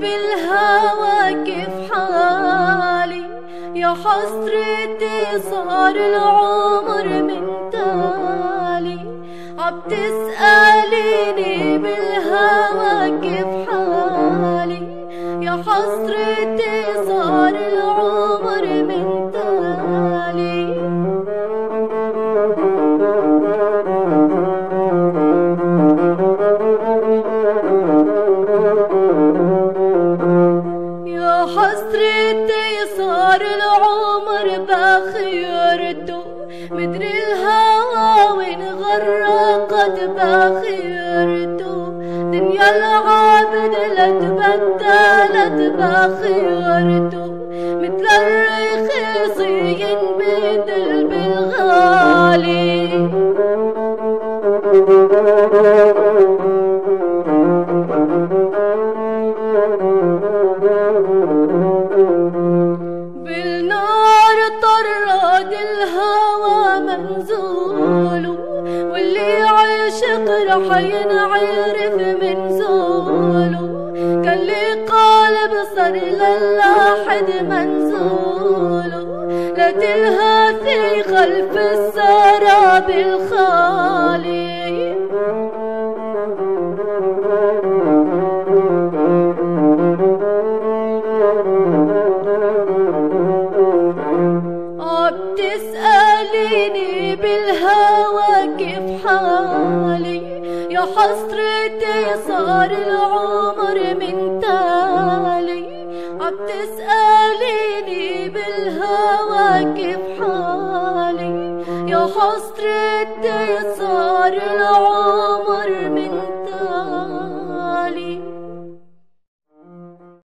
بالهوى كيف حالي؟ يا حسرتي صار العمر من تالي. عم تسأليني بالهوى كيف حالي؟ يا حسرتي صار العمر حسرتي صار العمر بخيرته مدري الهوى وين غرقت بخيرته دنيا العابد لا تبدلت بخيرته مثل الرخيص ينبدل بالغالي عاشق رح ينعرف من زوله. كان لي قالب صار للاحد منزوله. لا تلهثي خلف السراب الخالي عم حالي يا حسرتي صار العمر من تالي. عم تسأليني بالهوى كيف حالي. يا حسرتي صار العمر من